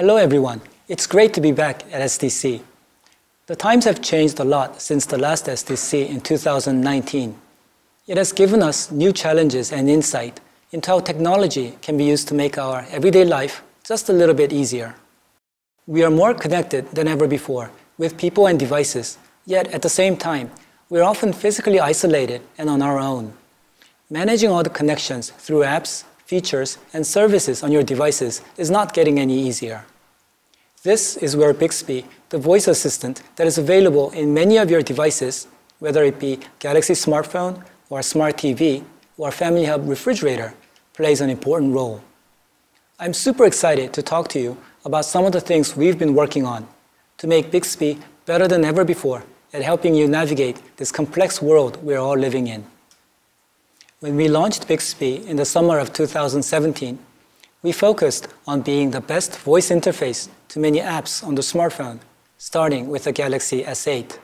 Hello everyone, it's great to be back at SDC. The times have changed a lot since the last SDC in 2019. It has given us new challenges and insight into how technology can be used to make our everyday life just a little bit easier. We are more connected than ever before with people and devices, yet at the same time, we're often physically isolated and on our own. Managing all the connections through apps, features, and services on your devices is not getting any easier. This is where Bixby, the voice assistant that is available in many of your devices, whether it be Galaxy smartphone or smart TV or Family Hub refrigerator, plays an important role. I'm super excited to talk to you about some of the things we've been working on to make Bixby better than ever before at helping you navigate this complex world we're all living in. When we launched Bixby in the summer of 2017, we focused on being the best voice interface to many apps on the smartphone, starting with the Galaxy S8.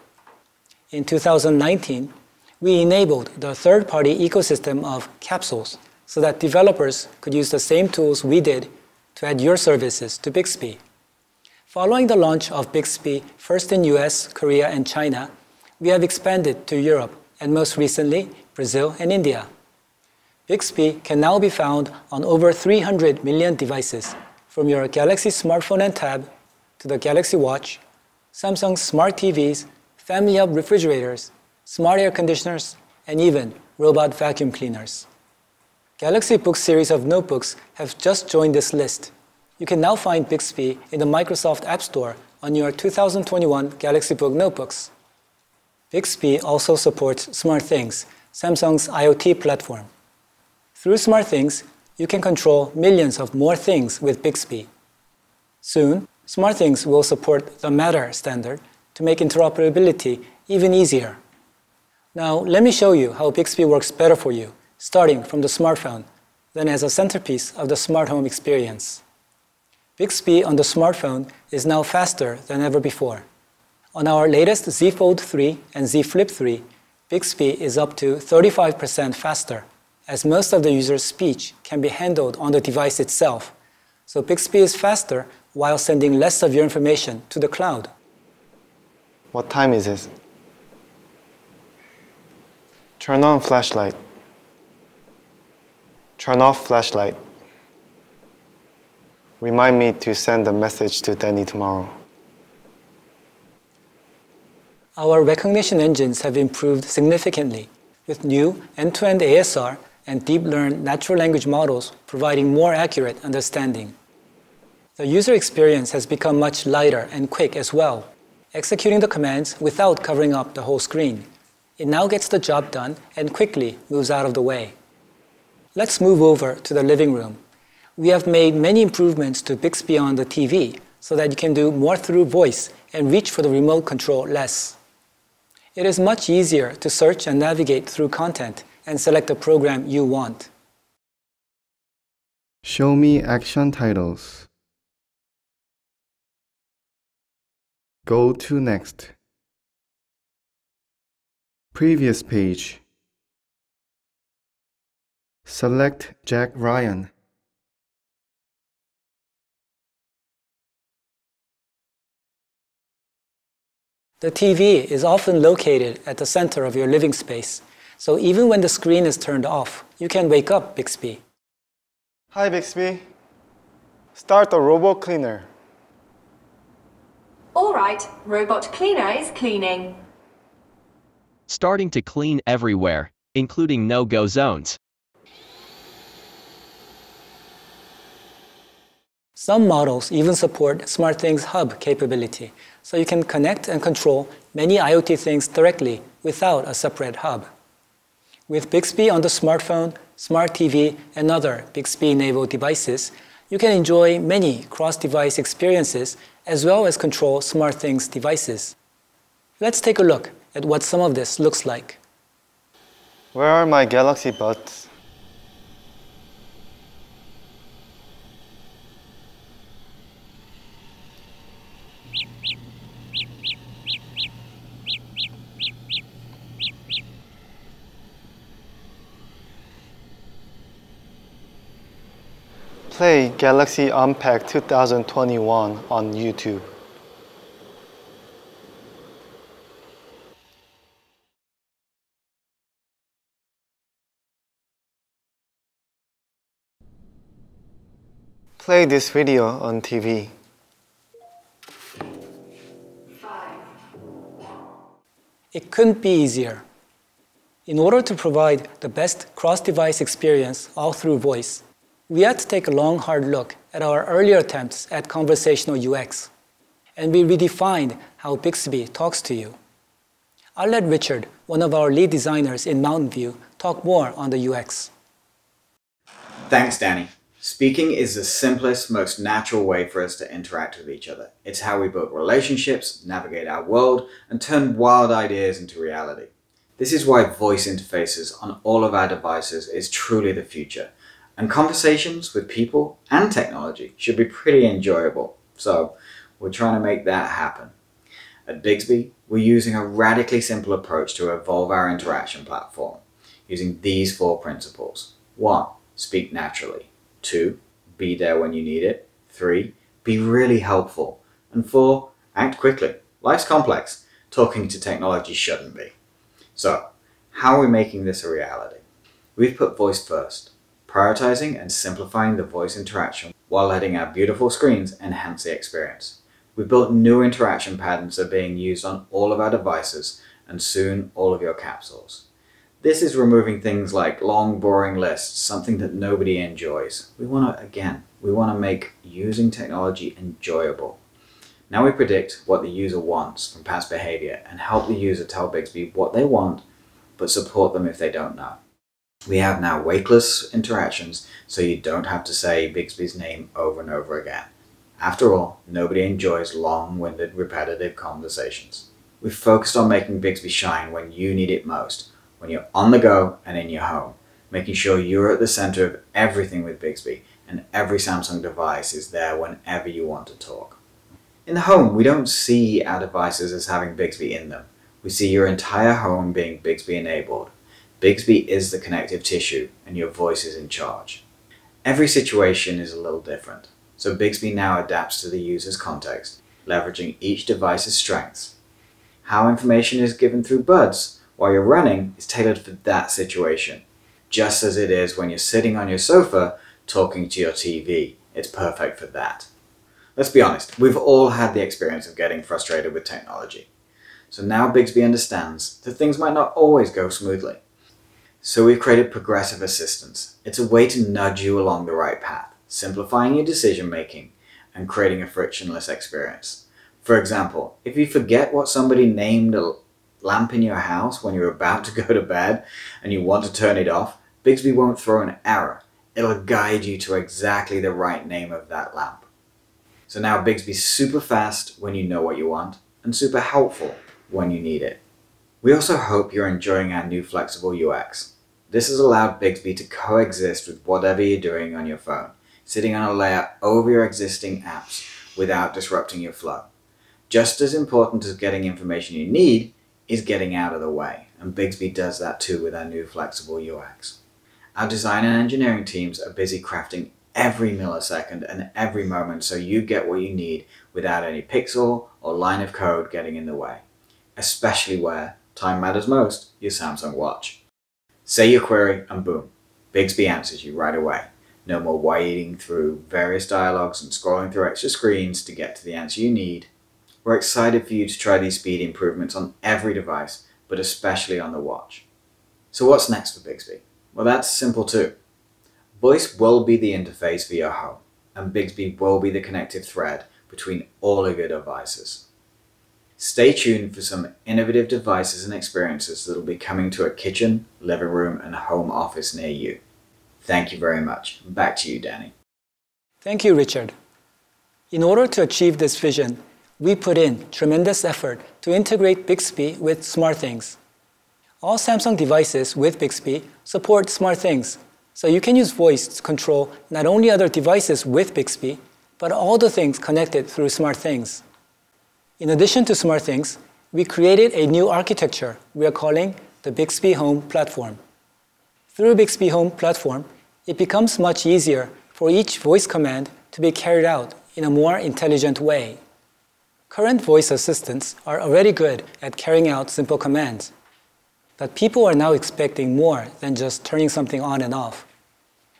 In 2019, we enabled the third-party ecosystem of capsules so that developers could use the same tools we did to add your services to Bixby. Following the launch of Bixby first in US, Korea, and China, we have expanded to Europe and most recently, Brazil and India. Bixby can now be found on over 300 million devices, from your Galaxy smartphone and tab to the Galaxy Watch, Samsung smart TVs, Family Hub refrigerators, smart air conditioners, and even robot vacuum cleaners. Galaxy Book series of notebooks have just joined this list. You can now find Bixby in the Microsoft App Store on your 2021 Galaxy Book notebooks. Bixby also supports SmartThings, Samsung's IoT platform. Through SmartThings, you can control millions of more things with Bixby. Soon, SmartThings will support the Matter standard to make interoperability even easier. Now, let me show you how Bixby works better for you, starting from the smartphone, then as a centerpiece of the smart home experience. Bixby on the smartphone is now faster than ever before. On our latest Z Fold 3 and Z Flip 3, Bixby is up to 35% faster as most of the user's speech can be handled on the device itself. So Bixby is faster while sending less of your information to the cloud. What time is it? Turn on flashlight. Turn off flashlight. Remind me to send a message to Danny tomorrow. Our recognition engines have improved significantly with new end-to-end ASR and deep learned natural language models providing more accurate understanding. The user experience has become much lighter and quick as well, executing the commands without covering up the whole screen. It now gets the job done and quickly moves out of the way. Let's move over to the living room. We have made many improvements to Bixby on the TV so that you can do more through voice and reach for the remote control less. It is much easier to search and navigate through content and select the program you want. Show me action titles. Go to next. Previous page. Select Jack Ryan. The TV is often located at the center of your living space so even when the screen is turned off, you can wake up Bixby. Hi, Bixby. Start the robot cleaner. All right, robot cleaner is cleaning. Starting to clean everywhere, including no-go zones. Some models even support SmartThings Hub capability, so you can connect and control many IoT things directly without a separate hub. With Bixby on the smartphone, smart TV, and other Bixby-enabled devices, you can enjoy many cross-device experiences as well as control SmartThings devices. Let's take a look at what some of this looks like. Where are my Galaxy Buds? Play Galaxy Unpacked 2021 on YouTube. Play this video on TV. It couldn't be easier. In order to provide the best cross-device experience all through voice, we had to take a long, hard look at our earlier attempts at conversational UX, and we redefined how Bixby talks to you. I'll let Richard, one of our lead designers in Mountain View, talk more on the UX. Thanks, Danny. Speaking is the simplest, most natural way for us to interact with each other. It's how we build relationships, navigate our world, and turn wild ideas into reality. This is why voice interfaces on all of our devices is truly the future. And conversations with people and technology should be pretty enjoyable. So we're trying to make that happen. At Bixby, we're using a radically simple approach to evolve our interaction platform using these four principles. One, speak naturally. Two, be there when you need it. Three, be really helpful. And four, act quickly. Life's complex. Talking to technology shouldn't be. So, how are we making this a reality? We've put voice first, prioritizing and simplifying the voice interaction while letting our beautiful screens enhance the experience. We've built new interaction patterns that are being used on all of our devices and soon all of your capsules. This is removing things like long, boring lists, something that nobody enjoys. We want to, again, we want to make using technology enjoyable. Now we predict what the user wants from past behavior and help the user tell Bixby what they want, but support them if they don't know. We have now weightless interactions, so you don't have to say Bixby's name over and over again. After all, nobody enjoys long-winded, repetitive conversations. We've focused on making Bixby shine when you need it most, when you're on the go and in your home, making sure you're at the center of everything with Bixby and every Samsung device is there whenever you want to talk. In the home, we don't see our devices as having Bixby in them. We see your entire home being Bixby enabled. Bixby is the connective tissue and your voice is in charge. Every situation is a little different, so Bixby now adapts to the user's context, leveraging each device's strengths. How information is given through buds while you're running is tailored for that situation, just as it is when you're sitting on your sofa talking to your TV. It's perfect for that. Let's be honest, we've all had the experience of getting frustrated with technology. So now Bixby understands that things might not always go smoothly. So we've created Progressive Assistance. It's a way to nudge you along the right path, simplifying your decision making and creating a frictionless experience. For example, if you forget what somebody named a lamp in your house when you're about to go to bed and you want to turn it off, Bixby won't throw an error. It'll guide you to exactly the right name of that lamp. So now Bixby's super fast when you know what you want and super helpful when you need it. We also hope you're enjoying our new flexible UX. This has allowed Bixby to coexist with whatever you're doing on your phone, sitting on a layer over your existing apps without disrupting your flow. Just as important as getting information you need is getting out of the way, and Bixby does that too with our new flexible UX. Our design and engineering teams are busy crafting every millisecond and every moment so you get what you need without any pixel or line of code getting in the way, especially where time matters most, your Samsung watch. Say your query and boom, Bixby answers you right away. No more wading through various dialogues and scrolling through extra screens to get to the answer you need. We're excited for you to try these speed improvements on every device, but especially on the watch. So what's next for Bixby? Well, that's simple too. Voice will be the interface for your home, and Bixby will be the connective thread between all of your devices. Stay tuned for some innovative devices and experiences that will be coming to a kitchen, living room, and home office near you. Thank you very much. Back to you, Danny. Thank you, Richard. In order to achieve this vision, we put in tremendous effort to integrate Bixby with SmartThings. All Samsung devices with Bixby support SmartThings, so you can use voice to control not only other devices with Bixby, but all the things connected through SmartThings. In addition to SmartThings, we created a new architecture we are calling the Bixby Home Platform. Through Bixby Home Platform, it becomes much easier for each voice command to be carried out in a more intelligent way. Current voice assistants are already good at carrying out simple commands, but people are now expecting more than just turning something on and off.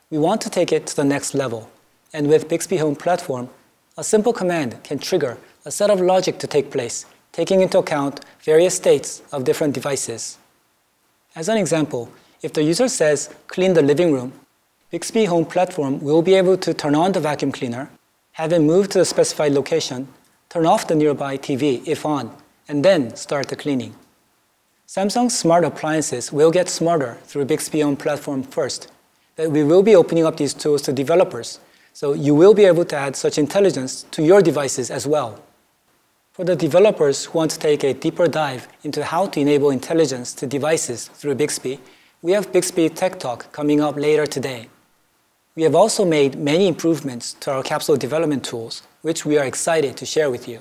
We want to take it to the next level, and with Bixby Home Platform, a simple command can trigger a set of logic to take place, taking into account various states of different devices. As an example, if the user says, clean the living room, Bixby Home Platform will be able to turn on the vacuum cleaner, have it move to the specified location, turn off the nearby TV if on, and then start the cleaning. Samsung smart appliances will get smarter through Bixby Home Platform first, but we will be opening up these tools to developers, so you will be able to add such intelligence to your devices as well. For the developers who want to take a deeper dive into how to enable intelligence to devices through Bixby, we have Bixby Tech Talk coming up later today. We have also made many improvements to our capsule development tools, which we are excited to share with you.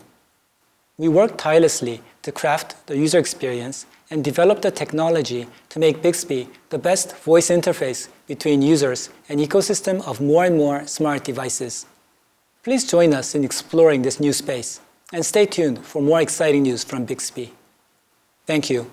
We worked tirelessly to craft the user experience and develop the technology to make Bixby the best voice interface between users and ecosystem of more and more smart devices. Please join us in exploring this new space and stay tuned for more exciting news from Bixby. Thank you.